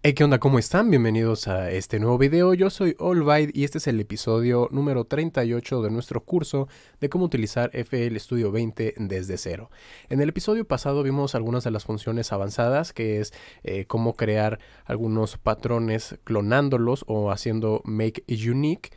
Hey, ¿qué onda? ¿Cómo están? Bienvenidos a este nuevo video. Yo soy Allbite y este es el episodio número 38 de nuestro curso de cómo utilizar FL Studio 20 desde cero. En el episodio pasado vimos algunas de las funciones avanzadas, que es eh, cómo crear algunos patrones clonándolos o haciendo make unique.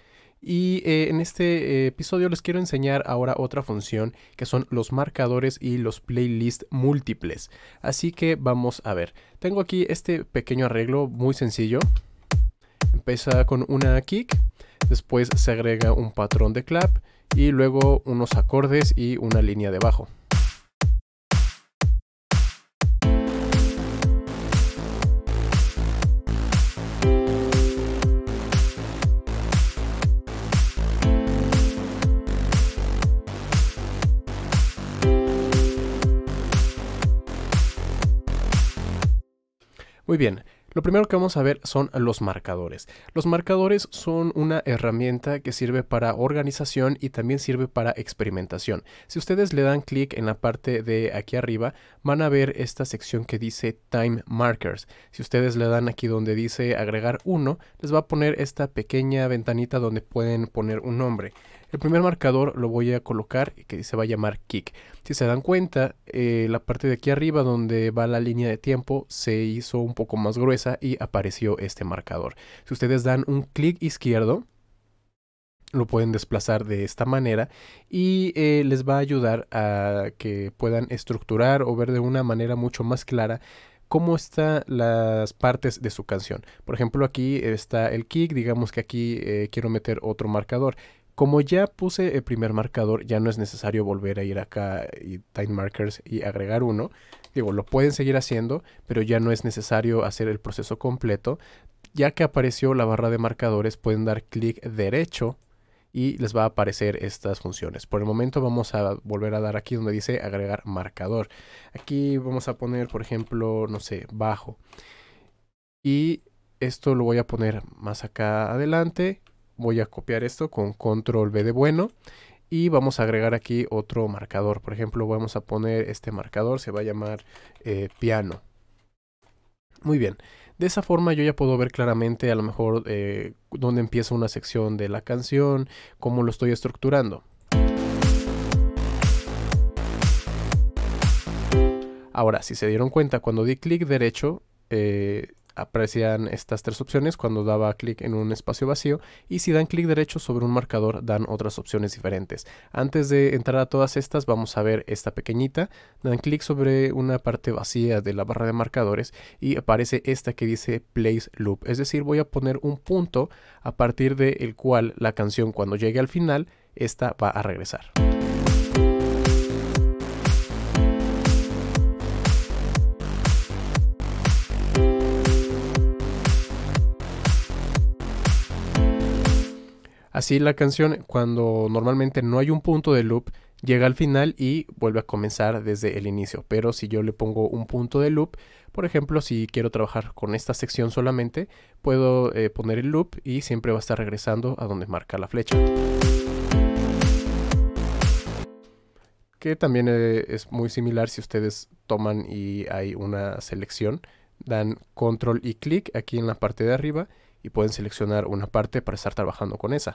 Y eh, en este eh, episodio les quiero enseñar ahora otra función que son los marcadores y los playlists múltiples. Así que vamos a ver. Tengo aquí este pequeño arreglo muy sencillo. Empieza con una kick, después se agrega un patrón de clap y luego unos acordes y una línea de bajo. Muy bien, lo primero que vamos a ver son los marcadores. Los marcadores son una herramienta que sirve para organización y también sirve para experimentación. Si ustedes le dan clic en la parte de aquí arriba, van a ver esta sección que dice Time Markers. Si ustedes le dan aquí donde dice agregar uno, les va a poner esta pequeña ventanita donde pueden poner un nombre. El primer marcador lo voy a colocar que se va a llamar kick. Si se dan cuenta, eh, la parte de aquí arriba donde va la línea de tiempo se hizo un poco más gruesa y apareció este marcador. Si ustedes dan un clic izquierdo, lo pueden desplazar de esta manera y eh, les va a ayudar a que puedan estructurar o ver de una manera mucho más clara cómo están las partes de su canción. Por ejemplo, aquí está el kick, digamos que aquí eh, quiero meter otro marcador. Como ya puse el primer marcador, ya no es necesario volver a ir acá y time markers y agregar uno. Digo, lo pueden seguir haciendo, pero ya no es necesario hacer el proceso completo. Ya que apareció la barra de marcadores, pueden dar clic derecho y les va a aparecer estas funciones. Por el momento vamos a volver a dar aquí donde dice agregar marcador. Aquí vamos a poner, por ejemplo, no sé, bajo. Y esto lo voy a poner más acá adelante voy a copiar esto con control V de bueno y vamos a agregar aquí otro marcador. Por ejemplo, vamos a poner este marcador, se va a llamar eh, piano. Muy bien, de esa forma yo ya puedo ver claramente a lo mejor eh, dónde empieza una sección de la canción, cómo lo estoy estructurando. Ahora, si se dieron cuenta, cuando di clic derecho, eh, aparecían estas tres opciones cuando daba clic en un espacio vacío y si dan clic derecho sobre un marcador dan otras opciones diferentes. Antes de entrar a todas estas vamos a ver esta pequeñita, dan clic sobre una parte vacía de la barra de marcadores y aparece esta que dice place loop, es decir voy a poner un punto a partir del cual la canción cuando llegue al final esta va a regresar. Así la canción, cuando normalmente no hay un punto de loop, llega al final y vuelve a comenzar desde el inicio. Pero si yo le pongo un punto de loop, por ejemplo, si quiero trabajar con esta sección solamente, puedo eh, poner el loop y siempre va a estar regresando a donde marca la flecha. Que también eh, es muy similar si ustedes toman y hay una selección, dan control y clic aquí en la parte de arriba y pueden seleccionar una parte para estar trabajando con esa.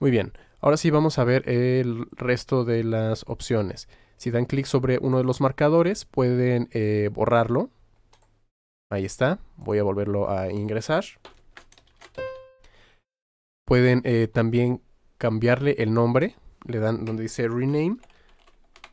Muy bien, ahora sí vamos a ver el resto de las opciones. Si dan clic sobre uno de los marcadores, pueden eh, borrarlo. Ahí está, voy a volverlo a ingresar. Pueden eh, también cambiarle el nombre le dan donde dice rename.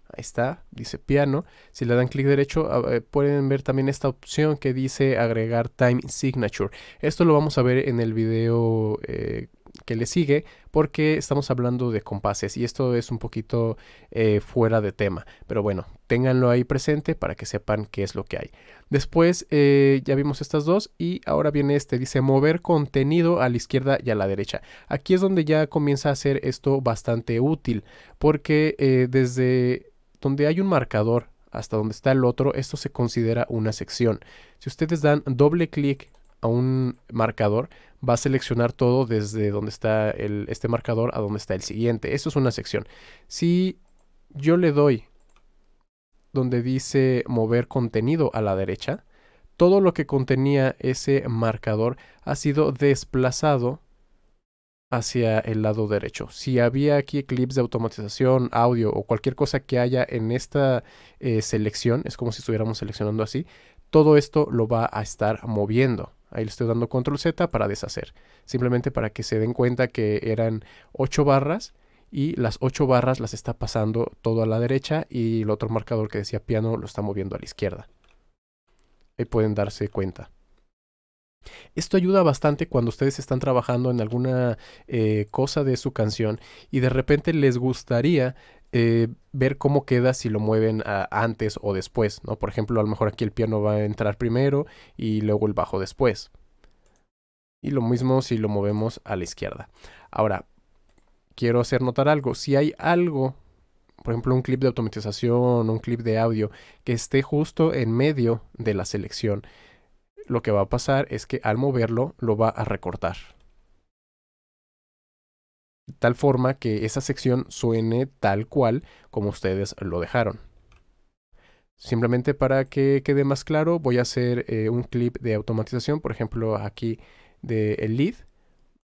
Ahí está, dice piano. Si le dan clic derecho, pueden ver también esta opción que dice agregar time signature. Esto lo vamos a ver en el video eh, que le sigue porque estamos hablando de compases y esto es un poquito eh, fuera de tema. Pero bueno, ténganlo ahí presente para que sepan qué es lo que hay. Después eh, ya vimos estas dos y ahora viene este, dice mover contenido a la izquierda y a la derecha. Aquí es donde ya comienza a ser esto bastante útil porque eh, desde donde hay un marcador hasta donde está el otro, esto se considera una sección. Si ustedes dan doble clic a un marcador, va a seleccionar todo desde donde está el, este marcador a donde está el siguiente. Eso es una sección. Si yo le doy donde dice mover contenido a la derecha, todo lo que contenía ese marcador ha sido desplazado hacia el lado derecho. Si había aquí clips de automatización, audio o cualquier cosa que haya en esta eh, selección, es como si estuviéramos seleccionando así, todo esto lo va a estar moviendo. Ahí le estoy dando control Z para deshacer. Simplemente para que se den cuenta que eran 8 barras y las 8 barras las está pasando todo a la derecha y el otro marcador que decía piano lo está moviendo a la izquierda. Ahí pueden darse cuenta. Esto ayuda bastante cuando ustedes están trabajando en alguna eh, cosa de su canción y de repente les gustaría eh, ver cómo queda si lo mueven antes o después. Por ejemplo, a lo mejor aquí el piano va a entrar primero y luego el bajo después. Y lo mismo si lo movemos a la izquierda. Ahora, quiero hacer notar algo. Si hay algo, por ejemplo, un clip de automatización, un clip de audio, que esté justo en medio de la selección, lo que va a pasar es que al moverlo lo va a recortar tal forma que esa sección suene tal cual como ustedes lo dejaron. Simplemente para que quede más claro, voy a hacer eh, un clip de automatización, por ejemplo aquí del lead.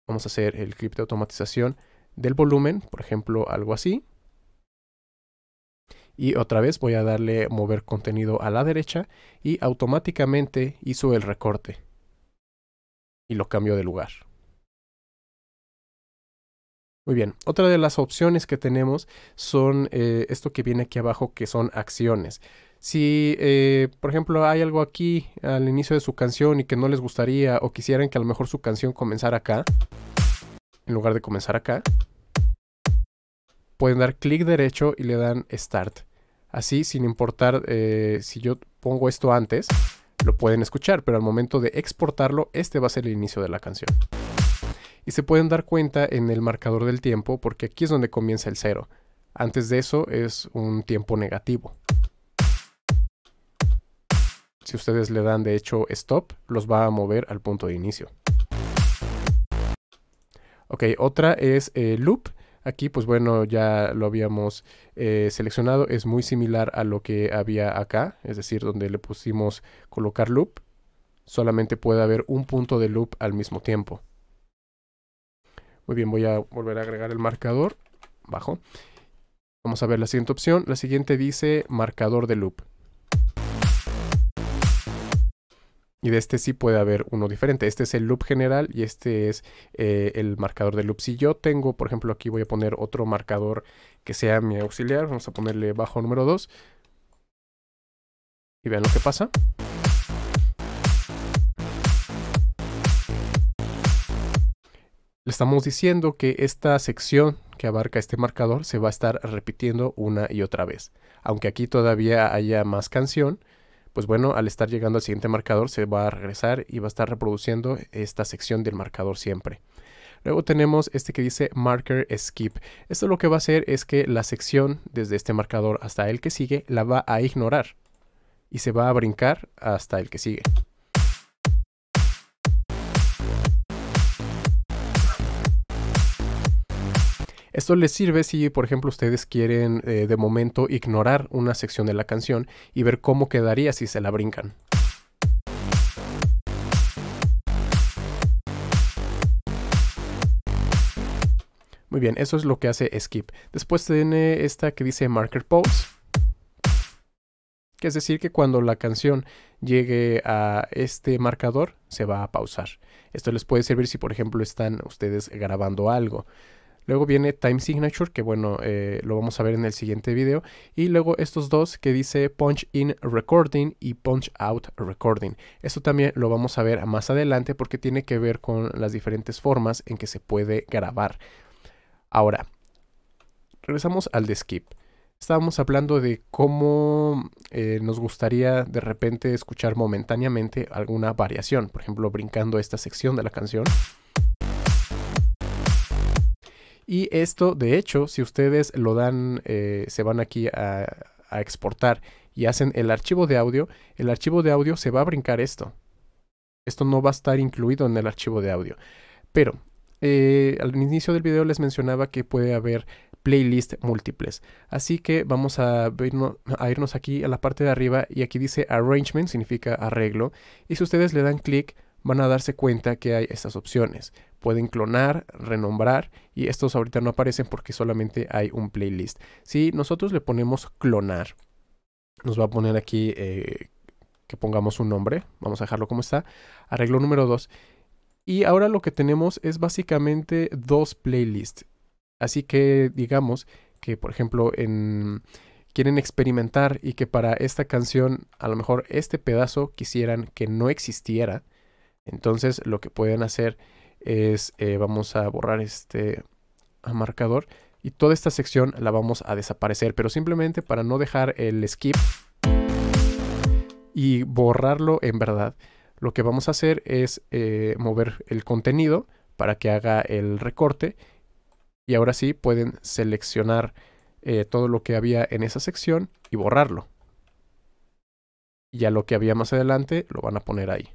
Vamos a hacer el clip de automatización del volumen, por ejemplo algo así. Y otra vez voy a darle mover contenido a la derecha y automáticamente hizo el recorte. Y lo cambio de lugar. Muy bien, otra de las opciones que tenemos son eh, esto que viene aquí abajo que son acciones. Si, eh, por ejemplo, hay algo aquí al inicio de su canción y que no les gustaría o quisieran que a lo mejor su canción comenzara acá, en lugar de comenzar acá, pueden dar clic derecho y le dan Start. Así, sin importar eh, si yo pongo esto antes, lo pueden escuchar, pero al momento de exportarlo, este va a ser el inicio de la canción y se pueden dar cuenta en el marcador del tiempo porque aquí es donde comienza el cero. Antes de eso es un tiempo negativo. Si ustedes le dan de hecho stop, los va a mover al punto de inicio. Ok, otra es loop. Aquí, pues bueno, ya lo habíamos eh, seleccionado. Es muy similar a lo que había acá, es decir, donde le pusimos colocar loop. Solamente puede haber un punto de loop al mismo tiempo. Muy bien, voy a volver a agregar el marcador. Bajo. Vamos a ver la siguiente opción. La siguiente dice marcador de loop. Y de este sí puede haber uno diferente. Este es el loop general y este es eh, el marcador de loop. Si yo tengo, por ejemplo, aquí voy a poner otro marcador que sea mi auxiliar. Vamos a ponerle bajo número 2. Y vean lo que pasa. Le estamos diciendo que esta sección que abarca este marcador se va a estar repitiendo una y otra vez. Aunque aquí todavía haya más canción, pues bueno, al estar llegando al siguiente marcador se va a regresar y va a estar reproduciendo esta sección del marcador siempre. Luego tenemos este que dice marker skip. Esto lo que va a hacer es que la sección desde este marcador hasta el que sigue la va a ignorar y se va a brincar hasta el que sigue. Esto les sirve si, por ejemplo, ustedes quieren eh, de momento ignorar una sección de la canción y ver cómo quedaría si se la brincan. Muy bien, eso es lo que hace Skip. Después tiene esta que dice Marker Pause. Que es decir que cuando la canción llegue a este marcador, se va a pausar. Esto les puede servir si, por ejemplo, están ustedes grabando algo. Luego viene Time Signature, que bueno, eh, lo vamos a ver en el siguiente video. Y luego estos dos que dice Punch In Recording y Punch Out Recording. Esto también lo vamos a ver más adelante porque tiene que ver con las diferentes formas en que se puede grabar. Ahora, regresamos al de Skip. Estábamos hablando de cómo eh, nos gustaría de repente escuchar momentáneamente alguna variación. Por ejemplo, brincando esta sección de la canción. Y esto, de hecho, si ustedes lo dan, eh, se van aquí a, exportar y hacen el archivo de audio, el archivo de audio se va a brincar esto. Esto no va a estar incluido en el archivo de audio. Pero eh, al inicio del video les mencionaba que puede haber playlist múltiples. Así que vamos a, a, irnos aquí a la parte de arriba y aquí dice arrangement, significa arreglo. Y si ustedes le dan clic van a darse cuenta que hay estas opciones. Pueden clonar, renombrar y estos ahorita no aparecen porque solamente hay un playlist. Si nosotros le ponemos clonar, nos va a poner aquí eh, que pongamos un nombre. Vamos a dejarlo como está. Arreglo número 2. Y ahora lo que tenemos es básicamente dos playlists. Así que digamos que, por ejemplo, en, quieren experimentar y que para esta canción, a lo mejor este pedazo quisieran que no existiera. Entonces lo que pueden hacer es, eh, vamos a borrar este marcador y toda esta sección la vamos a desaparecer, pero simplemente para no dejar el skip y borrarlo en verdad, lo que vamos a hacer es eh, mover el contenido para que haga el recorte y ahora sí pueden seleccionar eh, todo lo que había en esa sección y borrarlo. Y ya lo que había más adelante lo van a poner ahí.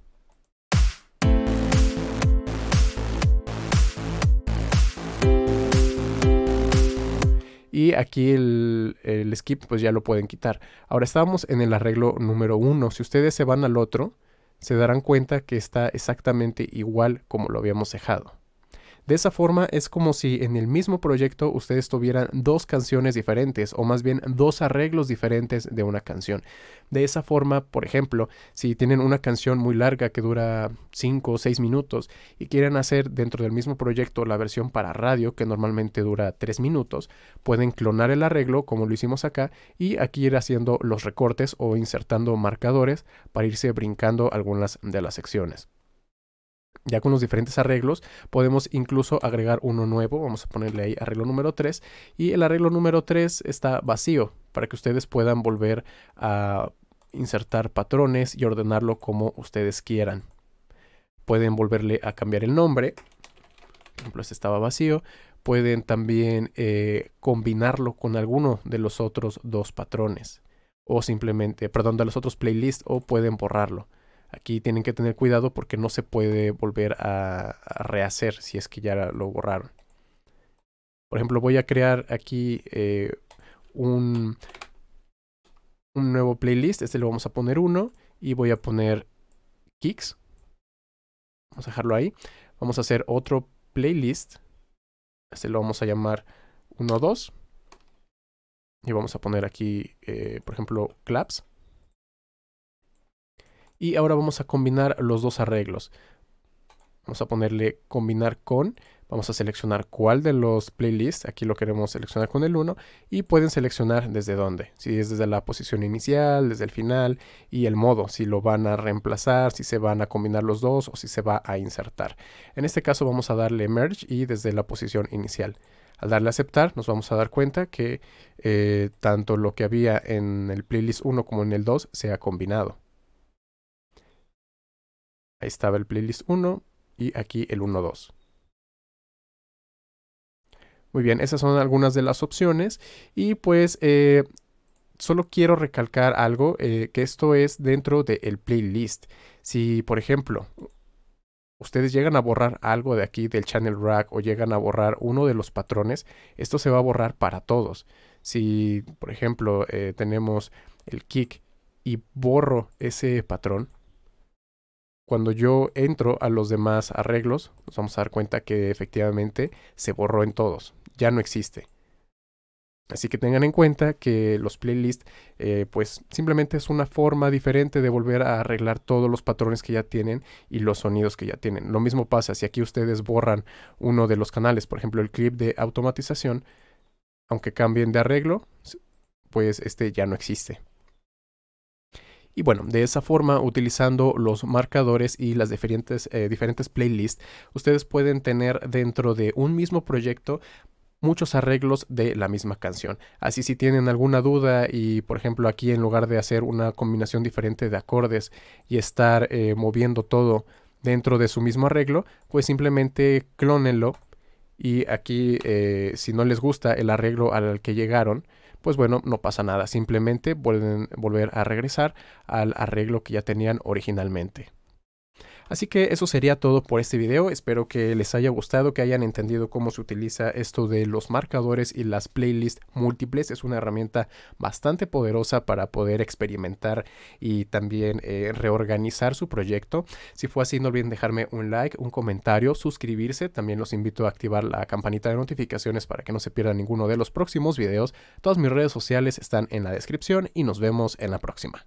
Y aquí el, el, skip pues ya lo pueden quitar. Ahora estábamos en el arreglo número uno. Si ustedes se van al otro, se darán cuenta que está exactamente igual como lo habíamos dejado. De esa forma es como si en el mismo proyecto ustedes tuvieran dos canciones diferentes o más bien dos arreglos diferentes de una canción. De esa forma, por ejemplo, si tienen una canción muy larga que dura 5 o 6 minutos y quieren hacer dentro del mismo proyecto la versión para radio que normalmente dura 3 minutos, pueden clonar el arreglo como lo hicimos acá y aquí ir haciendo los recortes o insertando marcadores para irse brincando algunas de las secciones. Ya con los diferentes arreglos podemos incluso agregar uno nuevo, vamos a ponerle ahí arreglo número 3 y el arreglo número 3 está vacío para que ustedes puedan volver a insertar patrones y ordenarlo como ustedes quieran. Pueden volverle a cambiar el nombre, por ejemplo este estaba vacío, pueden también eh, combinarlo con alguno de los otros dos patrones o simplemente, perdón, de los otros playlists o pueden borrarlo. Aquí tienen que tener cuidado porque no se puede volver a, rehacer si es que ya lo borraron. Por ejemplo, voy a crear aquí eh, un, un nuevo playlist. Este le vamos a poner uno y voy a poner kicks. Vamos a dejarlo ahí. Vamos a hacer otro playlist. Este lo vamos a llamar 1-2. Y vamos a poner aquí, eh, por ejemplo, claps. Y ahora vamos a combinar los dos arreglos. Vamos a ponerle combinar con. Vamos a seleccionar cuál de los playlists. Aquí lo queremos seleccionar con el 1. Y pueden seleccionar desde dónde. Si es desde la posición inicial, desde el final. Y el modo. Si lo van a reemplazar, si se van a combinar los dos o si se va a insertar. En este caso vamos a darle merge y desde la posición inicial. Al darle aceptar nos vamos a dar cuenta que eh, tanto lo que había en el playlist 1 como en el 2 se ha combinado. Ahí estaba el playlist 1 y aquí el 1.2. Muy bien, esas son algunas de las opciones. Y pues eh, solo quiero recalcar algo, eh, que esto es dentro del playlist. Si, por ejemplo, ustedes llegan a borrar algo de aquí del channel rack o llegan a borrar uno de los patrones, esto se va a borrar para todos. Si, por ejemplo, eh, tenemos el kick y borro ese patrón, cuando yo entro a los demás arreglos, nos vamos a dar cuenta que efectivamente se borró en todos, ya no existe. Así que tengan en cuenta que los playlists, eh, pues simplemente es una forma diferente de volver a arreglar todos los patrones que ya tienen y los sonidos que ya tienen. Lo mismo pasa si aquí ustedes borran uno de los canales, por ejemplo el clip de automatización, aunque cambien de arreglo, pues este ya no existe. Y bueno, de esa forma, utilizando los marcadores y las diferentes, eh, diferentes playlists, ustedes pueden tener dentro de un mismo proyecto muchos arreglos de la misma canción. Así si tienen alguna duda y por ejemplo aquí en lugar de hacer una combinación diferente de acordes y estar eh, moviendo todo dentro de su mismo arreglo, pues simplemente clónenlo y aquí eh, si no les gusta el arreglo al que llegaron, pues bueno, no pasa nada, simplemente pueden volver a regresar al arreglo que ya tenían originalmente. Así que eso sería todo por este video. Espero que les haya gustado, que hayan entendido cómo se utiliza esto de los marcadores y las playlists múltiples. Es una herramienta bastante poderosa para poder experimentar y también eh, reorganizar su proyecto. Si fue así, no olviden dejarme un like, un comentario, suscribirse. También los invito a activar la campanita de notificaciones para que no se pierdan ninguno de los próximos videos. Todas mis redes sociales están en la descripción y nos vemos en la próxima.